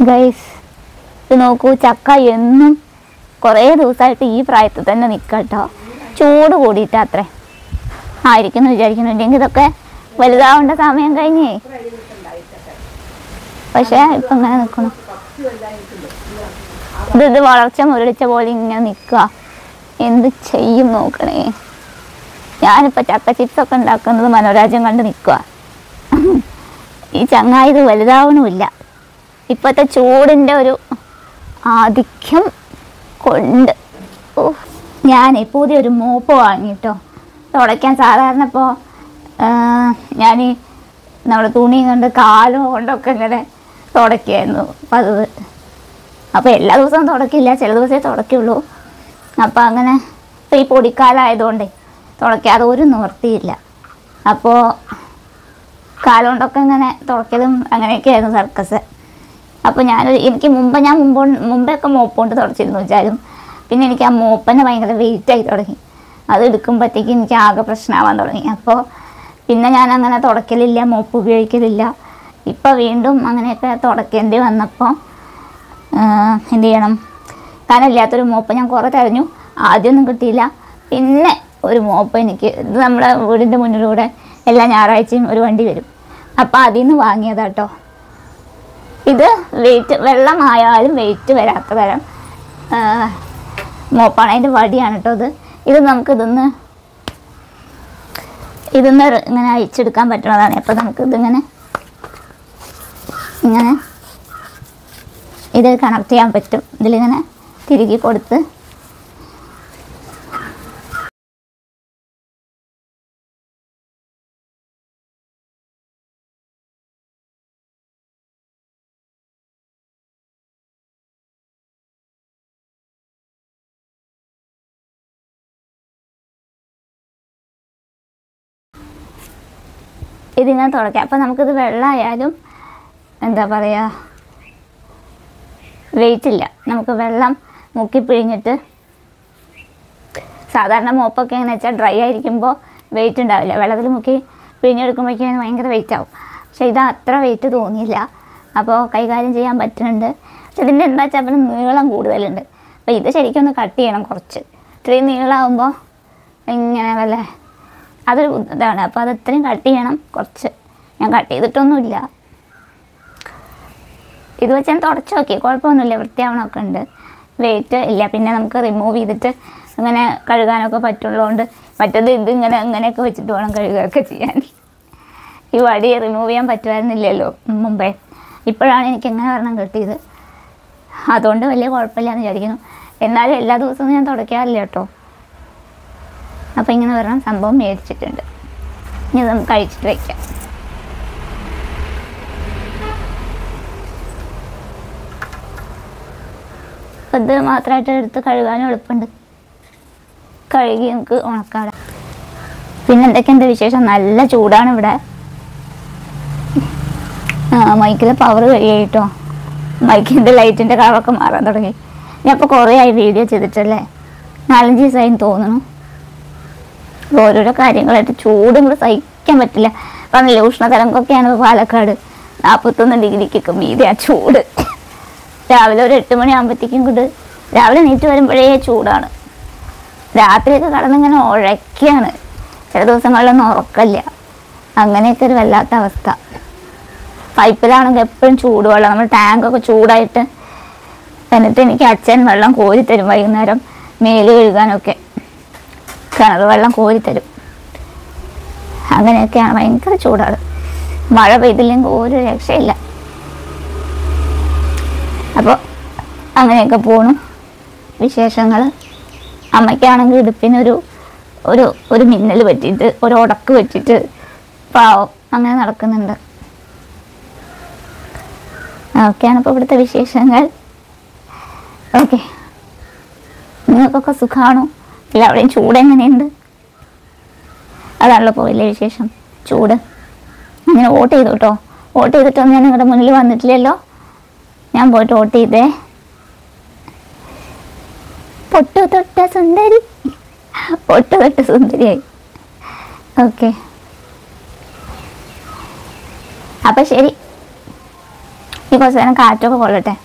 Guys ഇത് നോക്കൂ ചക്ക എന്നും കുറേ ദിവസമായിട്ട് ഈ പ്രായത്തിൽ തന്നെ നിൽക്കട്ടോ. ചൂട് കൂടിയിട്ട് അത്രേ. ആയിരിക്കുന്നു വിചാരിക്കുന്നു ഇല്ലെങ്കിൽ ഇതൊക്കെ വലുതാവേണ്ട സമയം കഴിഞ്ഞേ. പക്ഷേ ഇപ്പം ഇങ്ങനെ നിൽക്കണം ഇത് ഇത് വളർച്ച മുരടിച്ച പോലെ ഇങ്ങനെ നിൽക്കുക. എന്ത് ചെയ്യും നോക്കണേ. ഞാനിപ്പോൾ ചക്ക ചിപ്സ് ഒക്കെ ഉണ്ടാക്കുന്നത് മനോരാജ്യം കണ്ട് നിൽക്കുക. ഈ ചങ്ങായി ഇത് വലുതാവണമില്ല. ഇപ്പോഴത്തെ ചൂടിന്റെ ഒരു ആധിക്യം കൊണ്ട്. ഓ ഞാനേ പുതിയൊരു മോപ്പ് വാങ്ങിട്ടോ. തുടയ്ക്കാൻ സാധാരണ ഇപ്പോൾ ഞാൻ നമ്മുടെ തുണി കൊണ്ട് കാലും കൊണ്ടൊക്കെ ഇങ്ങനെ തുടയ്ക്കായിരുന്നു. പതിവ് അപ്പോൾ എല്ലാ ദിവസവും തുടക്കില്ല ചില ദിവസമേ തുടക്കുള്ളൂ അപ്പോൾ അങ്ങനെ ഇപ്പോൾ ഈ പൊടിക്കാലമായതുകൊണ്ടേ തുടയ്ക്കാതെ ഒരു നിവർത്തിയില്ല അപ്പോൾ കാലുകൊണ്ടൊക്കെ ഇങ്ങനെ തുടക്കലും അങ്ങനെയൊക്കെയായിരുന്നു സർക്കസ്. അപ്പോൾ ഞാൻ എനിക്ക് മുമ്പ് ഞാൻ മുമ്പ് മുമ്പൊക്കെ മോപ്പ് കൊണ്ട് തുടച്ചിരുന്നു വെച്ചാലും പിന്നെ എനിക്ക് ആ മോപ്പന്നെ ഭയങ്കര വെയിറ്റായി തുടങ്ങി. അത് എടുക്കുമ്പോഴത്തേക്ക് എനിക്ക് ആകെ പ്രശ്നമാവാൻ തുടങ്ങി. അപ്പോൾ പിന്നെ ഞാൻ അങ്ങനെ തുടക്കലില്ല മോപ്പ് ഉപയോഗിക്കലില്ല. ഇപ്പോൾ വീണ്ടും അങ്ങനെയൊക്കെ തുടക്കേണ്ടി വന്നപ്പോൾ എന്ത് ചെയ്യണം? കനമില്ലാത്തൊരു മോപ്പ് ഞാൻ കുറേ തിരഞ്ഞു. ആദ്യമൊന്നും കിട്ടിയില്ല. പിന്നെ ഒരു മോപ്പ് എനിക്ക് ഇത് നമ്മുടെ വീടിന്റെ മുന്നിലൂടെ എല്ലാ ഞായറാഴ്ചയും ഒരു വണ്ടി വരും. അപ്പോൾ അതിൽ നിന്ന് വാങ്ങിയതാട്ടോ. ഇത് വെയിറ്റ് വെള്ളമായാലും വെയിറ്റ് വരാത്ത തരം മോപ്പാണ്. അതിന്റെ വടിയാണ് കേട്ടോ ഇത്. ഇത് നമുക്ക് ഇതൊന്ന് ഇതൊന്ന് ഇങ്ങനെ അയച്ചെടുക്കാൻ പറ്റുന്നതാണ് അപ്പോൾ നമുക്ക് ഇതിങ്ങനെ ഇങ്ങനെ ഇത് കണക്ട് ചെയ്യാൻ പറ്റും. ഇതിലിങ്ങനെ തിരികെ കൊടുത്ത് ഇതിങ്ങനെ തുടക്കാം അപ്പോൾ നമുക്കിത് വെള്ളമായാലും എന്താ പറയുക വെയിറ്റ് ഇല്ല നമുക്ക് വെള്ളം മുക്കി പിഴിഞ്ഞിട്ട് സാധാരണ മോപ്പൊക്കെ എങ്ങനെ വെച്ചാൽ ഡ്രൈ ആയിരിക്കുമ്പോൾ വെയിറ്റ് ഉണ്ടാവില്ല. വെള്ളത്തിൽ മുക്കി പിഴിഞ്ഞെടുക്കുമ്പോഴേക്കും ഭയങ്കര വെയിറ്റ് ആവും. പക്ഷേ ഇത് അത്ര വെയിറ്റ് തോന്നിയില്ല. അപ്പോൾ കൈകാര്യം ചെയ്യാൻ പറ്റുന്നുണ്ട്. പക്ഷെ ഇതിന്റെ എന്താ വെച്ചാൽ അപ്പം നീളം കൂടുതലുണ്ട്. അപ്പോൾ ഇത് ശരിക്കും ഒന്ന് കട്ട് ചെയ്യണം കുറച്ച്. ഇത്രയും നീളമാകുമ്പോൾ ഇങ്ങനെ വല്ല അതൊരു ഇതാണ്. അപ്പോൾ അത് ഇത്രയും കട്ട് ചെയ്യണം. കുറച്ച് ഞാൻ കട്ട് ചെയ്തിട്ടൊന്നുമില്ല. ഇത് വെച്ച് ഞാൻ തുടച്ച് നോക്കി. കുഴപ്പമൊന്നുമില്ല. വൃത്തിയാവണമൊക്കെ ഉണ്ട്. വെയിറ്റ് ഇല്ല. പിന്നെ നമുക്ക് റിമൂവ് ചെയ്തിട്ട് അങ്ങനെ കഴുകാനൊക്കെ പറ്റുള്ളതുകൊണ്ട് മറ്റത് ഇത് ഇങ്ങനെ അങ്ങനെയൊക്കെ വെച്ചിട്ട് വേണം കഴുകുകയൊക്കെ ചെയ്യാൻ. ഈ വടി റിമൂവ് ചെയ്യാൻ പറ്റുമായിരുന്നില്ലല്ലോ മുമ്പേ. ഇപ്പോഴാണ് എനിക്ക് എങ്ങനെ ഒരെണ്ണം കിട്ടിയത്. അതുകൊണ്ട് വലിയ കുഴപ്പമില്ല എന്ന് വിചാരിക്കുന്നു. എന്നാലും എല്ലാ ദിവസവും ഞാൻ തുടയ്ക്കാറില്ല കേട്ടോ. അപ്പോൾ ഇങ്ങനെ വരണം സംഭവം മേടിച്ചിട്ടുണ്ട്. ഇനി ഇത് നമുക്ക് കഴിച്ചിട്ട് വയ്ക്കാം ഇത് മാത്രമായിട്ട് എടുത്ത് കഴുകാനും എളുപ്പമുണ്ട്. കഴുകി നമുക്ക് ഉണക്കാടാം പിന്നെ എന്തൊക്കെയുണ്ട് വിശേഷം? നല്ല ചൂടാണ് ഇവിടെ. ആ മൈക്കിലെ പവർ കഴിയായിട്ടോ? മൈക്കിന്റെ ലൈറ്റിന്റെ കളറൊക്കെ മാറാൻ തുടങ്ങി. ഞാൻ ഇപ്പോൾ കുറേ ആയി വീഡിയോ ചെയ്തിട്ടല്ലേ? നാലഞ്ച് ദിവസമായി തോന്നുന്നു. ഓരോരോ കാര്യങ്ങളായിട്ട് ചൂടും കൂടെ സഹിക്കാൻ പറ്റില്ല. പറഞ്ഞില്ലേ ഉഷ്ണതരംഗമൊക്കെയാണ് പാലക്കാട്. നാൽപ്പത്തൊന്ന് ഡിഗ്രിക്കൊക്കെ മീതെ ആ ചൂട്. രാവിലെ ഒരു എട്ട് മണിയാകുമ്പോഴത്തേക്കും കൂട്ട് രാവിലെ നീറ്റ് വരുമ്പോഴേ ചൂടാണ്. രാത്രിയൊക്കെ കടന്നിങ്ങനെ ഉഴയ്ക്കാണ്. ചില ദിവസങ്ങളിലൊന്നും ഉറക്കല്ല അങ്ങനെയൊക്കെ ഒരു വല്ലാത്ത അവസ്ഥ. പൈപ്പിലാണെങ്കിൽ എപ്പോഴും ചൂടുവെള്ളം നമ്മൾ ടാങ്കൊക്കെ ചൂടായിട്ട് എന്നിട്ട് എനിക്ക് അച്ഛൻ വെള്ളം കോരി തരും വൈകുന്നേരം മേൽ കഴുകാനൊക്കെ. കിണർ വെള്ളം കോരി തരും. അങ്ങനെയൊക്കെയാണ് ഭയങ്കര ചൂടാണ് മഴ പെയ്തില്ലെങ്കിൽ ഒരു രക്ഷയില്ല. അപ്പോൾ അങ്ങനെയൊക്കെ പോണു. വിശേഷങ്ങൾ? അമ്മയ്ക്കാണെങ്കിൽ ഇടുപ്പിനൊരു ഒരു ഒരു മിന്നൽ പറ്റിയിട്ട് ഒരു ഉടക്ക് പറ്റിയിട്ട് പാവം അങ്ങനെ നടക്കുന്നുണ്ട്. ഓക്കെയാണ് ഇപ്പോൾ ഇവിടുത്തെ വിശേഷങ്ങൾ. ഓക്കെ. നിങ്ങൾക്കൊക്കെ സുഖമാണോ എല്ലാവരുടെയും ചൂട് എങ്ങനെയുണ്ട്? അതാണല്ലോ പോയില്ലേ വിശേഷം. ചൂട്. ഇങ്ങനെ വോട്ട് ചെയ്തു കേട്ടോ. വോട്ട് ചെയ്തിട്ടൊന്നും ഞാൻ നിങ്ങളുടെ മുന്നിൽ വന്നിട്ടില്ലല്ലോ. ഞാൻ പോയിട്ട് വോട്ട് ചെയ്തേ. പൊട്ടു തൊട്ട സുന്ദരി. പൊട്ടു തൊട്ട സുന്ദരിയായി. ഓക്കെ. അപ്പം ശരി. ഈ കുറച്ച് നേരം കാറ്റൊക്കെ കൊള്ളട്ടെ.